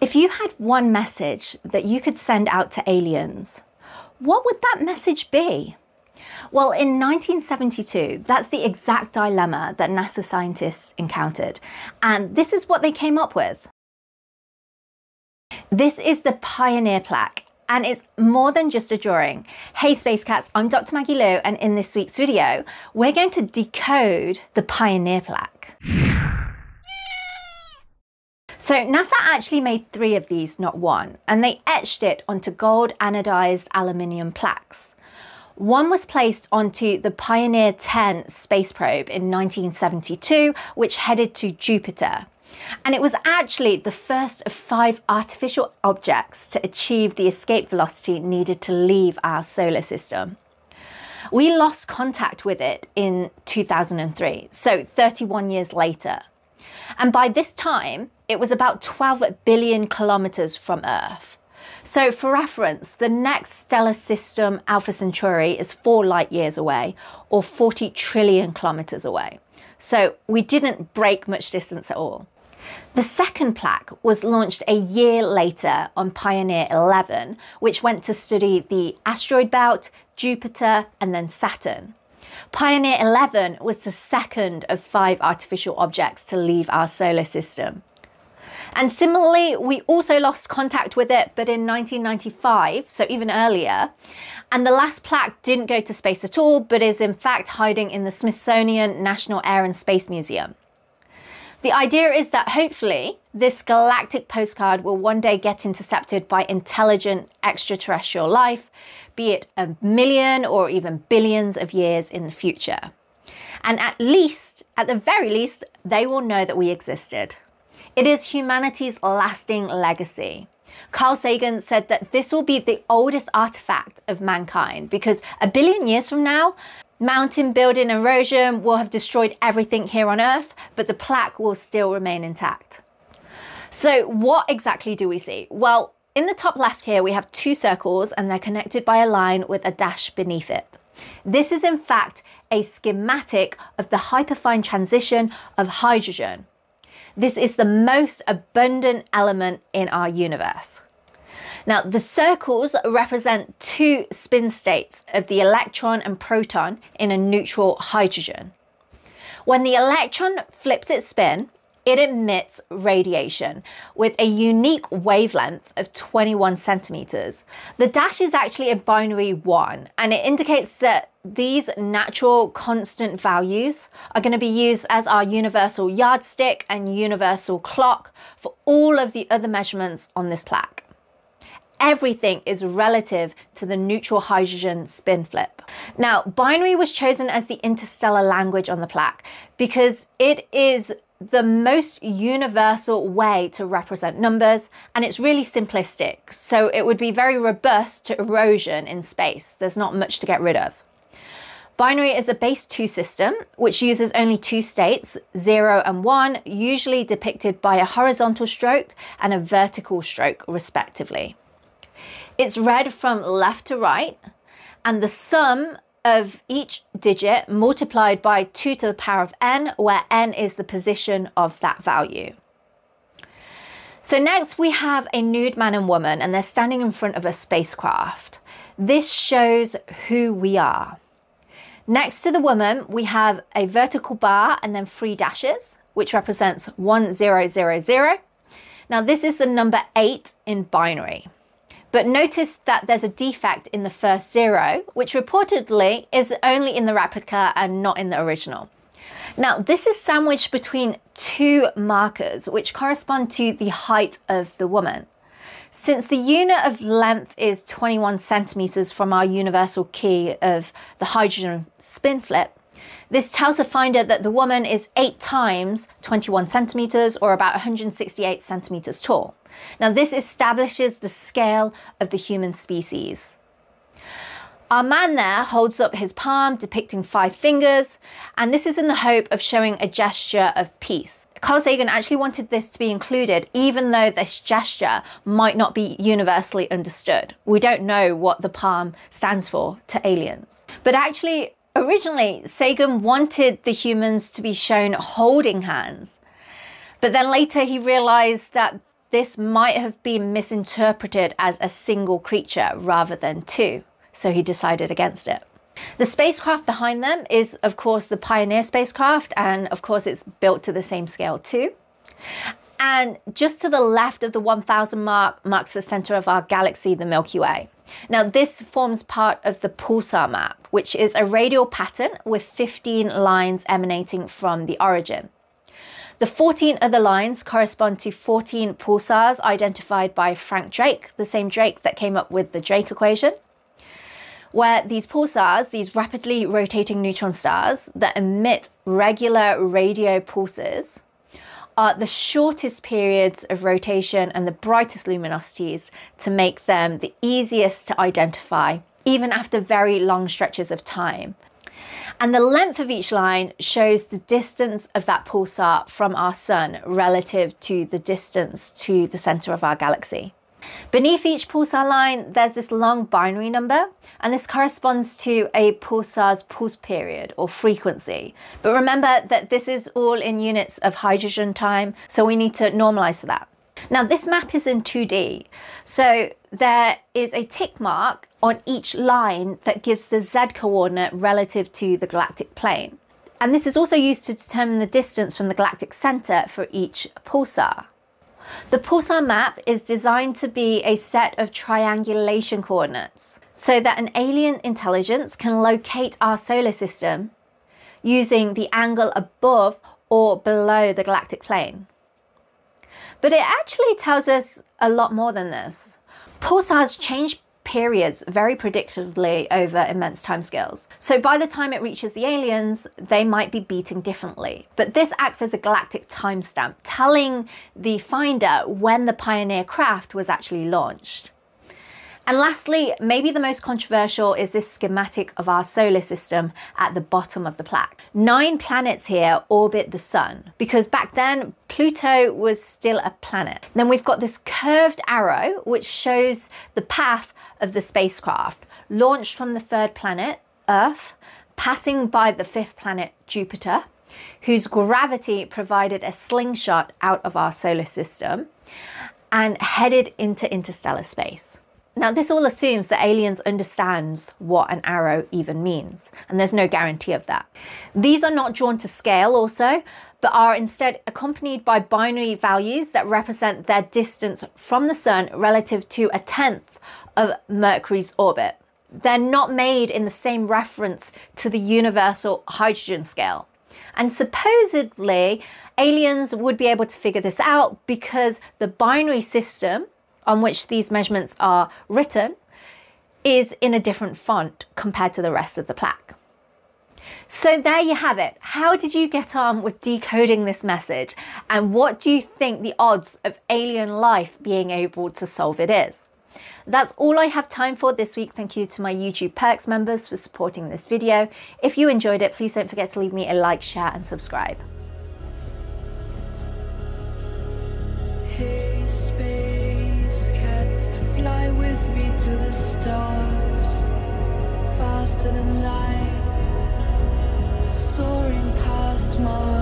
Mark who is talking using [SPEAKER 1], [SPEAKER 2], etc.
[SPEAKER 1] If you had one message that you could send out to aliens, what would that message be? Well, in 1972, that's the exact dilemma that NASA scientists encountered. And this is what they came up with. This is the Pioneer plaque, and it's more than just a drawing. Hey Space Cats, I'm Dr. Maggie Lieu, and in this week's video, we're going to decode the Pioneer plaque. So NASA actually made three of these, not one, and they etched it onto gold anodized aluminium plaques. One was placed onto the Pioneer 10 space probe in 1972, which headed to Jupiter. And it was actually the first of five artificial objects to achieve the escape velocity needed to leave our solar system. We lost contact with it in 2003, so 31 years later. And by this time, it was about 12 billion kilometers from Earth. So for reference, the next stellar system, Alpha Centauri, is four light years away or 40 trillion kilometers away. So we didn't break much distance at all. The second plaque was launched a year later on Pioneer 11, which went to study the asteroid belt, Jupiter, and then Saturn. Pioneer 11 was the second of five artificial objects to leave our solar system. And similarly, we also lost contact with it, but in 1995, so even earlier. And the last plaque didn't go to space at all, but is in fact hiding in the Smithsonian National Air and Space Museum. The idea is that hopefully this galactic postcard will one day get intercepted by intelligent extraterrestrial life, be it a million or even billions of years in the future. And at least, at the very least, they will know that we existed. It is humanity's lasting legacy. Carl Sagan said that this will be the oldest artifact of mankind because a billion years from now, mountain building erosion will have destroyed everything here on Earth, but the plaque will still remain intact. So, what exactly do we see? Well, in the top left here, we have two circles and they're connected by a line with a dash beneath it. This is in fact a schematic of the hyperfine transition of hydrogen this is the most abundant element in our universe. Now, the circles represent two spin states of the electron and proton in a neutral hydrogen. When the electron flips its spin, it emits radiation with a unique wavelength of 21 centimeters. The dash is actually a binary one and it indicates that these natural constant values are going to be used as our universal yardstick and universal clock for all of the other measurements on this plaque everything is relative to the neutral hydrogen spin flip. Now, binary was chosen as the interstellar language on the plaque because it is the most universal way to represent numbers and it's really simplistic. So it would be very robust to erosion in space. There's not much to get rid of. Binary is a base 2 system which uses only two states, 0 and 1, usually depicted by a horizontal stroke and a vertical stroke respectively. It's read from left to right and the sum of each digit multiplied by 2 to the power of n, where n is the position of that value. So next we have a nude man and woman and they're standing in front of a spacecraft. This shows who we are. Next to the woman, we have a vertical bar and then three dashes, which represents 1000. Now this is the number eight in binary. But notice that there's a defect in the first zero, which reportedly is only in the replica and not in the original. Now, this is sandwiched between two markers, which correspond to the height of the woman. Since the unit of length is 21 centimeters from our universal key of the hydrogen spin flip, this tells the finder that the woman is 8 times 21 centimeters or about 168 centimeters tall. Now, this establishes the scale of the human species. Our man there holds up his palm, depicting five fingers, and this is in the hope of showing a gesture of peace. Carl Sagan actually wanted this to be included, even though this gesture might not be universally understood. We don't know what the palm stands for to aliens. But actually, originally, Sagan wanted the humans to be shown holding hands. But then later he realized that this might have been misinterpreted as a single creature rather than two, so he decided against it. The spacecraft behind them is, of course, the Pioneer spacecraft, and of course, it's built to the same scale too. And just to the left of the 1000 mark marks the center of our galaxy, the Milky Way. Now, this forms part of the pulsar map, which is a radial pattern with 15 lines emanating from the origin. The 14 other lines correspond to 14 pulsars identified by Frank Drake, the same Drake that came up with the Drake equation where these pulsars, these rapidly rotating neutron stars that emit regular radio pulses, are the shortest periods of rotation and the brightest luminosities to make them the easiest to identify, even after very long stretches of time. And the length of each line shows the distance of that pulsar from our sun relative to the distance to the center of our galaxy. Beneath each pulsar line, there's this long binary number, and this corresponds to a pulsar's pulse period or frequency. But remember that this is all in units of hydrogen time, so we need to normalize for that. Now, this map is in 2D, so there is a tick mark on each line that gives the z coordinate relative to the galactic plane. And this is also used to determine the distance from the galactic center for each pulsar. The pulsar map is designed to be a set of triangulation coordinates so that an alien intelligence can locate our solar system using the angle above or below the galactic plane. But it actually tells us a lot more than this. Pulsars change periods very predictably over immense timescales. So by the time it reaches the aliens, they might be beating differently. But this acts as a galactic timestamp, telling the finder when the Pioneer craft was actually launched. And lastly, maybe the most controversial is this schematic of our solar system at the bottom of the plaque. Nine planets here orbit the sun because back then Pluto was still a planet. Then we've got this curved arrow which shows the path of the spacecraft launched from the third planet, Earth, passing by the fifth planet, Jupiter, whose gravity provided a slingshot out of our solar system and headed into interstellar space. Now, this all assumes that aliens understands what an arrow even means, and there's no guarantee of that. These are not drawn to scale also, but are instead accompanied by binary values that represent their distance from the sun relative to a tenth of Mercury's orbit. They're not made in the same reference to the universal hydrogen scale. And supposedly, aliens would be able to figure this out because the binary system on which these measurements are written is in a different font compared to the rest of the plaque. So there you have it. How did you get on with decoding this message? And what do you think the odds of alien life being able to solve it is? That's all I have time for this week. Thank you to my YouTube Perks members for supporting this video. If you enjoyed it, please don't forget to leave me a like, share and subscribe. Hey, to the stars, faster than light, soaring past Mars.